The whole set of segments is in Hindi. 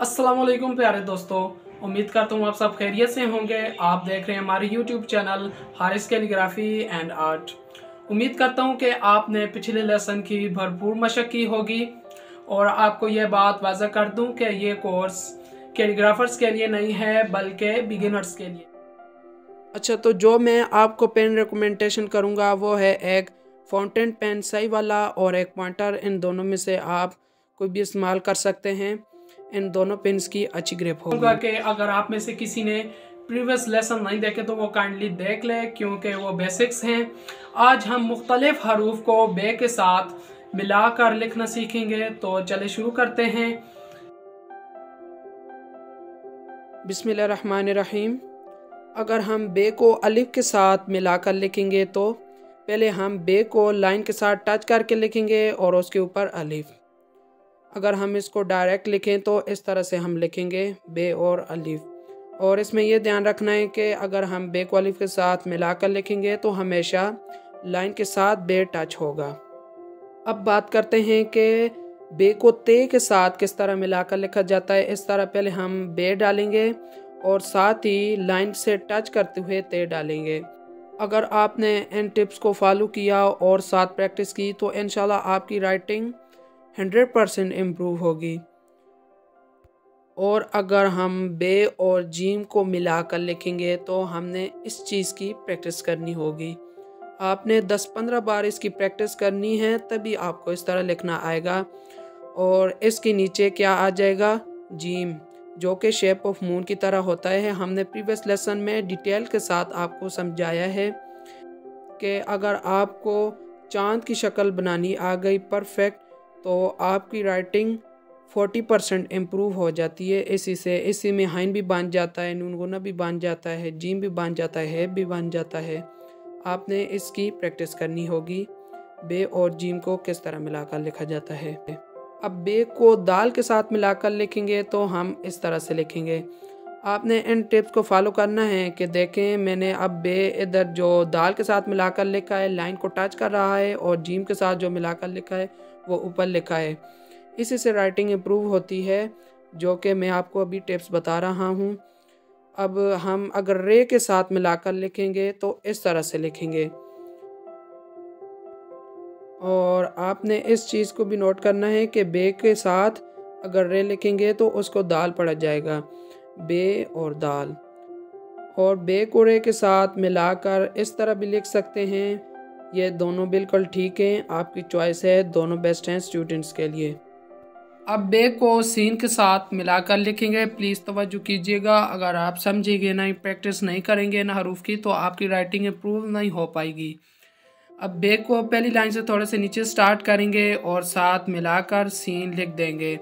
अस्सलाम वालेकुम प्यारे दोस्तों। उम्मीद करता हूँ आप सब खैरियत से होंगे। आप देख रहे हैं हमारे YouTube channel Haris calligraphy and art उम्मीद करता हूँ कि आपने पिछले लेसन की भरपूर मशक की होगी। और आपको यह बात वाजा कर दूँ कि ये कोर्स कैलीग्राफर्स के लिए नहीं है, बल्कि बिगिनर्स के लिए। अच्छा तो जो मैं आपको पेन रिकमेंडेशन करूँगा, वो है एक फाउंटेन पेन सही वाला, और एक पॉइंटर इन दोनों में से आप कोई भी इस्तेमाल कर सकते हैं। इन दोनों पेन्स की अच्छी ग्रिप होगा। कि अगर आप में से किसी ने प्रीवियस लेसन नहीं देखे तो वो काइंडली देख ले क्योंकि वो बेसिक्स हैं। आज हम मुख्तलिफ़ हरूफ को बे के साथ मिलाकर लिखना सीखेंगे तो चले शुरू करते हैं। बिस्मिल्लाहिर्रहमानिर्रहीम। अगर हम बे को अलिफ के साथ मिलाकर लिखेंगे तो पहले हम बे को लाइन के साथ टच करके लिखेंगे और उसके ऊपर अलिफ। अगर हम इसको डायरेक्ट लिखें तो इस तरह से हम लिखेंगे बे और अलिफ। और इसमें यह ध्यान रखना है कि अगर हम बे को अलिफ के साथ मिलाकर लिखेंगे तो हमेशा लाइन के साथ बे टच होगा। अब बात करते हैं कि बे को ते के साथ किस तरह मिलाकर लिखा जाता है। इस तरह पहले हम बे डालेंगे और साथ ही लाइन से टच करते हुए ते डालेंगे। अगर आपने इन टिप्स को फॉलो किया और साथ प्रैक्टिस की तो इनशाला आपकी राइटिंग हंड्रेड परसेंट इम्प्रूव होगी। और अगर हम बे और जीम को मिलाकर लिखेंगे तो हमने इस चीज़ की प्रैक्टिस करनी होगी। आपने 10-15 बार इसकी प्रैक्टिस करनी है, तभी आपको इस तरह लिखना आएगा। और इसके नीचे क्या आ जाएगा? जीम, जो कि शेप ऑफ़ मून की तरह होता है। हमने प्रीवियस लेसन में डिटेल के साथ आपको समझाया है कि अगर आपको चाँद की शक्ल बनानी आ गई परफेक्ट तो आपकी राइटिंग फोर्टी परसेंट इम्प्रूव हो जाती है। इसी से, इसी में हाइन भी बन जाता है, नूनगुना भी बन जाता है जीम भी बन जाता है भी बन जाता है। आपने इसकी प्रैक्टिस करनी होगी। बे और जीम को किस तरह मिलाकर लिखा जाता है? अब बे को दाल के साथ मिलाकर लिखेंगे तो हम इस तरह से लिखेंगे। आपने इन टिप्स को फॉलो करना है कि देखें, मैंने अब बे इधर जो दाल के साथ मिलाकर लिखा है, लाइन को टच कर रहा है और जीम के साथ जो मिलाकर लिखा है, वो ऊपर लिखा है। इसी से राइटिंग इम्प्रूव होती है, जो कि मैं आपको अभी टिप्स बता रहा हूँ। अब हम अगर रे के साथ मिलाकर लिखेंगे तो इस तरह से लिखेंगे। और आपने इस चीज़ को भी नोट करना है कि बे के साथ अगर रे लिखेंगे तो उसको दाल पड़ जाएगा। बे और दाल। और बे को रे के साथ मिलाकर इस तरह भी लिख सकते हैं, ये दोनों बिल्कुल ठीक हैं, आपकी चॉइस है, दोनों बेस्ट हैं स्टूडेंट्स के लिए। अब बे को सीन के साथ मिलाकर लिखेंगे प्लीज़ तवज्जो कीजिएगा, अगर आप समझेंगे नहीं प्रैक्टिस नहीं करेंगे ना हरूफ की तो आपकी राइटिंग इम्प्रूव नहीं हो पाएगी। अब बे को पहली लाइन से थोड़े से नीचे स्टार्ट करेंगे और साथ मिलाकर सीन लिख देंगे।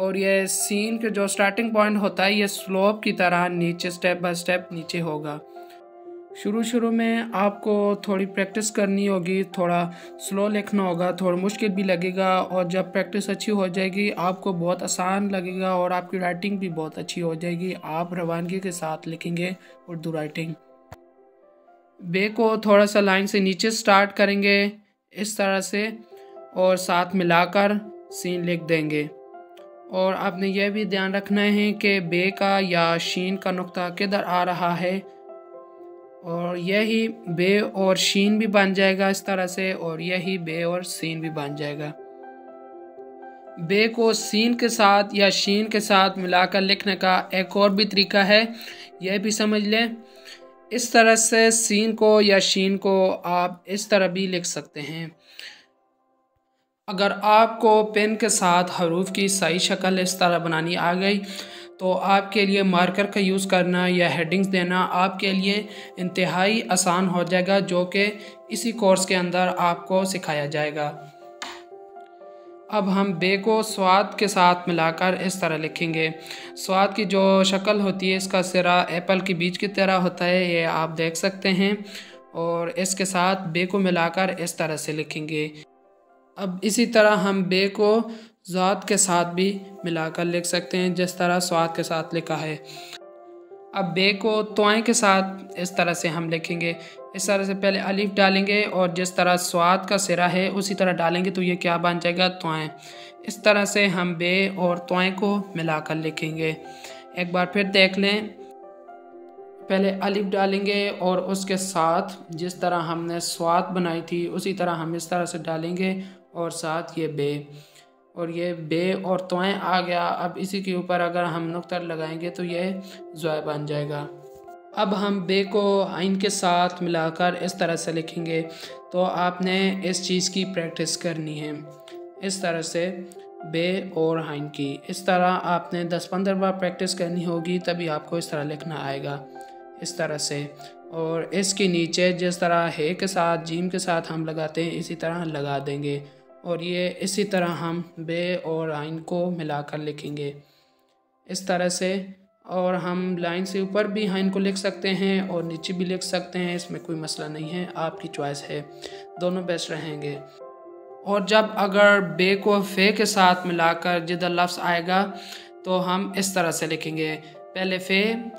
और ये सीन के जो स्टार्टिंग पॉइंट होता है, ये स्लोप की तरह नीचे स्टेप बाय स्टेप नीचे होगा। शुरू शुरू में आपको थोड़ी प्रैक्टिस करनी होगी, थोड़ा स्लो लिखना होगा, थोड़ा मुश्किल भी लगेगा और जब प्रैक्टिस अच्छी हो जाएगी, आपको बहुत आसान लगेगा और आपकी राइटिंग भी बहुत अच्छी हो जाएगी। आप रवानगी के साथ लिखेंगे उर्दू राइटिंग बे को थोड़ा सा लाइन से नीचे स्टार्ट करेंगे, इस तरह से और साथ मिलाकर सीन लिख देंगे। और आपने यह भी ध्यान रखना है कि बे का या शीन का नुक्ता किधर आ रहा है। और यही बे और शीन भी बन जाएगा इस तरह से, और यही बे और सीन भी बन जाएगा। बे को सीन के साथ या शीन के साथ मिलाकर लिखने का एक और भी तरीका है। यह भी समझ लें, इस तरह से सीन को या शीन को आप इस तरह भी लिख सकते हैं। अगर आपको पेन के साथ हरूफ की सही शक्ल इस तरह बनानी आ गई तो आपके लिए मार्कर का यूज़ करना या हेडिंग्स देना आपके लिए इंतहाई आसान हो जाएगा, जो कि इसी कोर्स के अंदर आपको सिखाया जाएगा। अब हम बे को स्वाद के साथ मिलाकर इस तरह लिखेंगे। स्वाद की जो शक्ल होती है, इसका सिरा एप्पल के बीज की तरह होता है, ये आप देख सकते हैं। और इसके साथ बे को मिलाकर इस तरह से लिखेंगे। अब इसी तरह हम बे को ज़ात के साथ भी मिलाकर लिख सकते हैं, जिस तरह स्वाद के साथ लिखा है। अब बे को तोएँ के साथ इस तरह से हम लिखेंगे। इस तरह से पहले अलिफ डालेंगे और जिस तरह स्वाद का सिरा है, उसी तरह डालेंगे तो ये क्या बन जाएगा? तोएँ। इस तरह से हम बे और तोएँ को मिलाकर लिखेंगे। एक बार फिर देख लें। पहले अलिफ डालेंगे और उसके साथ जिस तरह हमने स्वाद बनाई थी, उसी तरह हम इस तरह से डालेंगे और साथ ये बे, और ये बे और तोएँ आ गया। अब इसी के ऊपर अगर हम नुक्तर लगाएँगे तो ये जोय बन जाएगा। अब हम बे को आइन के साथ मिलाकर इस तरह से लिखेंगे तो आपने इस चीज़ की प्रैक्टिस करनी है। इस तरह से बे और हाइन की। इस तरह आपने 10-15 बार प्रैक्टिस करनी होगी, तभी आपको इस तरह लिखना आएगा। इस तरह से, और इसके नीचे जिस तरह है के साथ, जीम के साथ हम लगाते हैं, इसी तरह लगा देंगे। और ये इसी तरह हम बे और आइन को मिलाकर लिखेंगे। इस तरह से, और हम लाइन से ऊपर भी हाइन को लिख सकते हैं और नीचे भी लिख सकते हैं, इसमें कोई मसला नहीं है, आपकी चॉइस है। दोनों बेस्ट रहेंगे। और जब अगर बे को फे के साथ मिलाकर जिधर लफ्ज़ आएगा तो हम इस तरह से लिखेंगे, पहले फ़े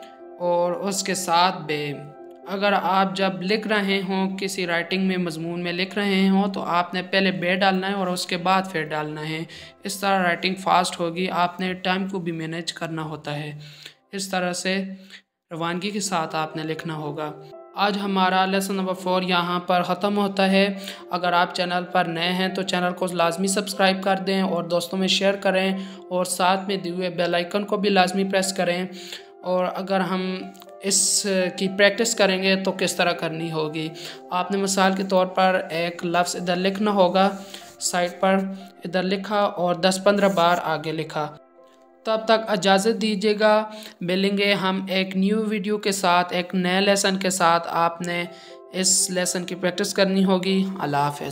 और उसके साथ बे। अगर आप जब लिख रहे हों, किसी राइटिंग में, मजमून में लिख रहे हों तो आपने पहले बे डालना है और उसके बाद फिर डालना है। इस तरह राइटिंग फास्ट होगी, आपने टाइम को भी मैनेज करना होता है। इस तरह से रवानगी के साथ आपने लिखना होगा। आज हमारा लेसन नंबर फोर यहाँ पर ख़त्म होता है। अगर आप चैनल पर नए हैं तो चैनल को लाजमी सब्सक्राइब कर दें और दोस्तों में शेयर करें और साथ में दिए हुए बेल आइकन को भी लाजमी प्रेस करें। और अगर हम इस की प्रैक्टिस करेंगे तो किस तरह करनी होगी। आपने मिसाल के तौर पर एक लफ्ज़ इधर लिखना होगा, साइड पर इधर लिखा और 10-15 बार आगे लिखा। तब तक इजाज़त दीजिएगा। मिलेंगे हम एक न्यू वीडियो के साथ, एक नए लेसन के साथ। आपने इस लेसन की प्रैक्टिस करनी होगी। अल्लाह हाफ़